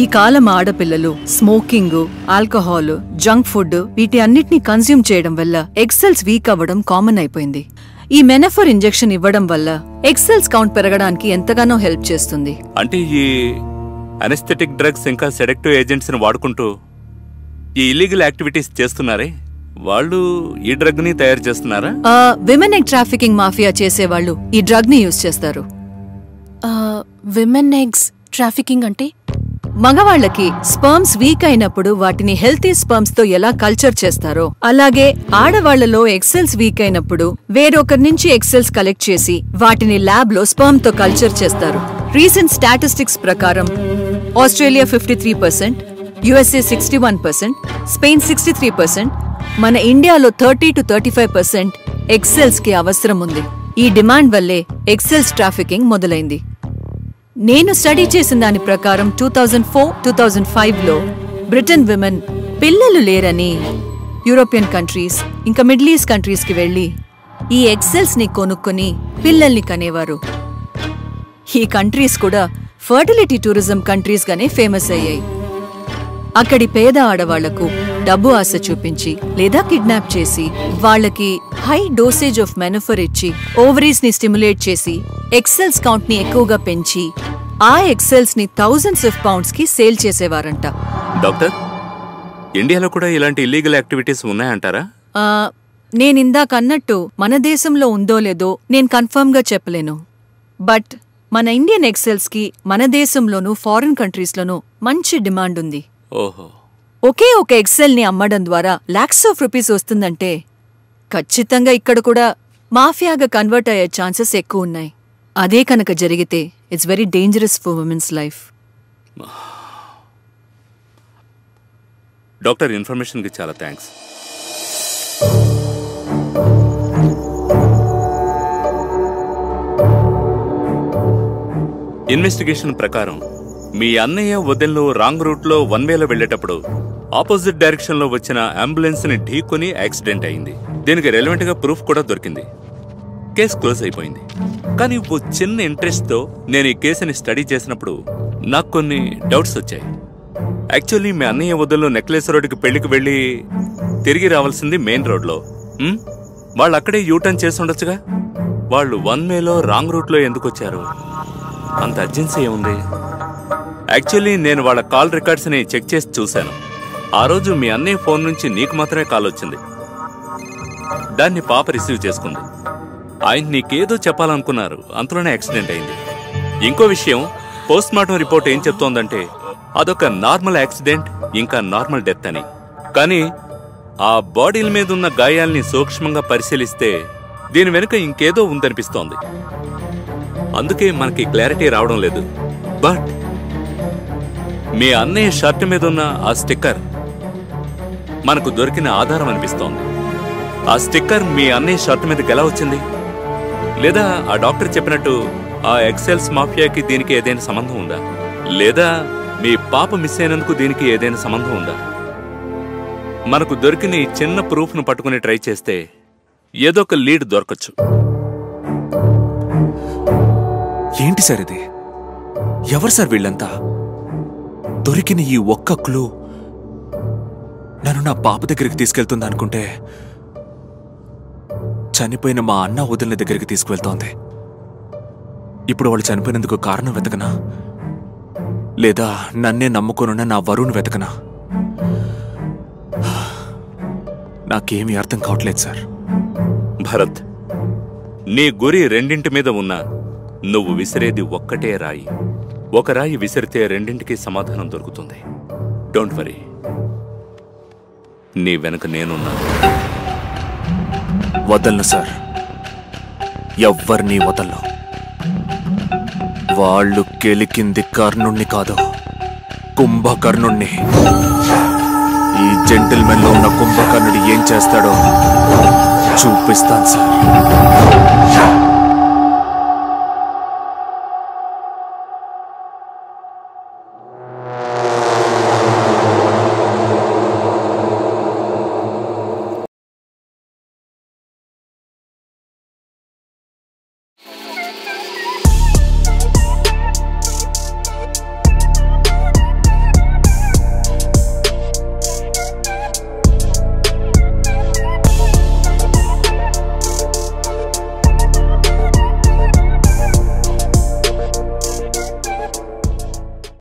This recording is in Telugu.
ఈ కాలం ఆడపిల్లలు స్మోకింగ్ ఆల్కహాల్ జంక్ ఫుడ్ వీటి అన్నిటినీ కన్స్యూమ్ చేయడం వల్ల ఎక్సెల్స్ వీక్ అవ్వడం కామన్ అయిపోయింది. ఈ మెనఫర్ ఇంజెక్షన్ ఇవ్వడం వల్ల ఎక్సెల్స్ కౌంట్ పెరగడానికి ఎంతగానో హెల్ప్ చేస్తుంది. అంటే ఈ అనెస్థెటిక్ డ్రగ్స్ ఇంకా సెడక్టివ్ ఏజెంట్స్ని వాడుకుంటూ ఈ ఇల్లీగల్ యాక్టివిటీస్ చేస్తున్నారే? వాళ్ళు ఈ డ్రగ్ని తయారు చేస్తున్నారా? విమెన్ ఎగ్ ట్రాఫికింగ్ మాఫియా చేసేవాళ్ళు ఈ డ్రగ్ని యూజ్ చేస్తారు విమెన్ ఎగ్స్ ట్రాఫికింగ్ అంటే? మగవాళ్ళకి స్పర్మ్స్ వీక్ అయినప్పుడు వాటిని హెల్తీ స్పర్మ్స్తో ఎలా కల్చర్ చేస్తారో అలాగే ఆడవాళ్ళలో ఎక్సెల్స్ వీక్ అయినప్పుడు వేరొకరి నుంచి ఎక్సెల్స్ కలెక్ట్ చేసి వాటిని ల్యాబ్లో స్పర్మ్తో కల్చర్ చేస్తారు. రీసెంట్ స్టాటిస్టిక్స్ ప్రకారం Australia fifty three percent USA sixty one percent Spain sixty three percent మన ఇండియాలో thirty to thirty five percent ఎక్సెల్స్కి అవసరం ఉంది. ఈ డిమాండ్ వల్లే ఎక్సెల్స్ ట్రాఫికింగ్ మొదలైంది. నేను స్టడీ చేసిన దాని ప్రకారం two thousand four two thousand ఫైవ్లో బ్రిటన్ విమెన్ పిల్లలు లేరని యూరోపియన్ కంట్రీస్ ఇంకా మిడిల్ ఈస్ట్ కంట్రీస్కి వెళ్ళి ఈ ఎక్సెల్స్ని కొనుక్కొని పిల్లల్ని కనేవారు. ఈ కంట్రీస్ కూడా ఫర్టిలిటీ టూరిజం కంట్రీస్గానే ఫేమస్ అయ్యాయి. అక్కడి పేద ఆడవాళ్ళకు డబ్బు ఆశ చూపించి లేదా కిడ్నాప్ చేసి వాళ్ళకి హై డోసేజ్ ఆఫ్ మెనఫర్ ఇచ్చి ఓవరీస్ని స్టిమ్యులేట్ చేసి ఎక్సెల్స్ కౌంట్ని ఎక్కువగా పెంచి ఆ ఎక్సెల్స్ని థౌజండ్స్ ఆఫ్ పౌండ్స్కి సేల్ చేసేవారంట. డాక్టర్ ఇండియాలో కూడా ఇలాంటి ఇల్లీగల్ యాక్టివిటీస్ ఉన్నాయంటారా? నేనిందాక అన్నట్టు మన దేశంలో ఉందో లేదో నేను కన్ఫర్మ్గా చెప్పలేను. బట్ మన ఇండియన్ ఎక్సెల్స్కి మన దేశంలోనూ ఫారిన్ కంట్రీస్లోనూ మంచి డిమాండ్ ఉంది ఓహో. ఒకే ఒక ఎక్సెల్ని అమ్మడం ద్వారా లాక్స్ ఆఫ్ రూపీస్ వస్తుందంటే ఖచ్చితంగా ఇక్కడ కూడా మాఫియాగా కన్వర్ట్ అయ్యే ఛాన్సెస్ ఎక్కువ ఉన్నాయి అదే కనుక జరిగితే it's very dangerous for women's life doctor ఇన్ఫర్మేషన్కి చాలా థ్యాంక్స్ ఇన్వెస్టిగేషన్ ప్రకారం మీ అన్నయ్య వదిన్లు రాంగ్ రూట్లో వన్ వేలో వెళ్ళేటప్పుడు ఆపోజిట్ డైరెక్షన్లో వచ్చిన అంబులెన్స్ని ఢీకొని యాక్సిడెంట్ అయింది. దీనికి రెలవెంట్గా ప్రూఫ్ కూడా దొరికింది. కేసు క్లోజ్ అయిపోయింది. కానీ ఓ చిన్న ఇంట్రెస్ట్తో నేను ఈ కేసుని స్టడీ చేసినప్పుడు నాకు కొన్ని డౌట్స్ వచ్చాయి. యాక్చువల్లీ మీ అన్నయ్య వద్దలో నెక్లెస్ రోడ్డుకి పెళ్ళికి వెళ్ళి తిరిగి రావాల్సింది మెయిన్ రోడ్లో. వాళ్ళు అక్కడే యూటర్న్ చేసి ఉండొచ్చుగా? వాళ్ళు వన్ మేలో రాంగ్ రూట్లో ఎందుకు వచ్చారు? అంత అర్జెన్సీ ఏముంది? యాక్చువల్లీ నేను వాళ్ళ కాల్ రికార్డ్స్ని చెక్ చేసి చూశాను. ఆ రోజు మీ అన్నయ్య ఫోన్ నుంచి నీకు మాత్రమే కాల్ వచ్చింది. దాన్ని పాప రిసీవ్ చేసుకుంది. ఆయన నీకేదో చెప్పాలనుకున్నారు. అంతలోనే యాక్సిడెంట్ అయింది. ఇంకో విషయం పోస్ట్ మార్టం రిపోర్ట్ ఏం చెప్తోందంటే అదొక నార్మల్ యాక్సిడెంట్ ఇంకా నార్మల్ డెత్ అని. కానీ ఆ బాడీల మీద ఉన్న గాయాల్ని సూక్ష్మంగా పరిశీలిస్తే దీని వెనుక ఇంకేదో ఉందనిపిస్తోంది. అందుకే మనకి క్లారిటీ రావడం లేదు. బట్ మీ అన్నయ్య షర్ట్ మీద ఉన్న ఆ స్టిక్కర్ మనకు దొరికిన ఆధారం అనిపిస్తోంది. ఆ స్టిక్కర్ మీ అన్నయ్య షర్ట్ మీదకి ఎలా వచ్చింది? లేదా ఆ డాక్టర్ చెప్పినట్టు ఆ ఎక్సెల్స్ మాఫియాకి దీనికి ఏదైనా సంబంధం ఉందా? లేదా మీ పాప మిస్ అయినందుకు దీనికి ఏదైనా సంబంధం ఉందా? మనకు దొరికిన ఈ చిన్న ప్రూఫ్ను పట్టుకుని ట్రై చేస్తే ఏదో ఒక లీడ్ దొరకచ్చు. ఏంటి సార్ ఇది? ఎవరు సార్ వీళ్ళంతా? దొరికిన ఈ ఒక్క క్లూ నన్ను నా పాప దగ్గరికి తీసుకెళ్తుందనుకుంటే అనుకుంటే చనిపోయిన మా అన్న వదిలిన దగ్గరికి తీసుకువెళ్తోంది. ఇప్పుడు వాళ్ళు చనిపోయినందుకు కారణం వెతకనా? లేదా నన్నే నమ్ముకునున్న నా వరుణ్ వెతకనా? నాకేమీ అర్థం కావట్లేదు సార్. భరత్ నీ గురి రెండింటి మీద ఉన్నా నువ్వు విసిరేది ఒక్కటే రాయి. ఒక రాయి విసిరితే రెండింటికి సమాధానం దొరుకుతుంది. డోంట్ వరీ నీ వెనక నేనున్నాను. వదలను సార్. ఎవ్వరినీ వదలను. వాళ్ళు కెలికింది కర్ణుణ్ణి కాదు కుంభకర్ణుణ్ణి. ఈ జెంటిల్మెన్లో ఉన్న కుంభకర్ణుడు ఏం చేస్తాడో చూపిస్తాను సార్.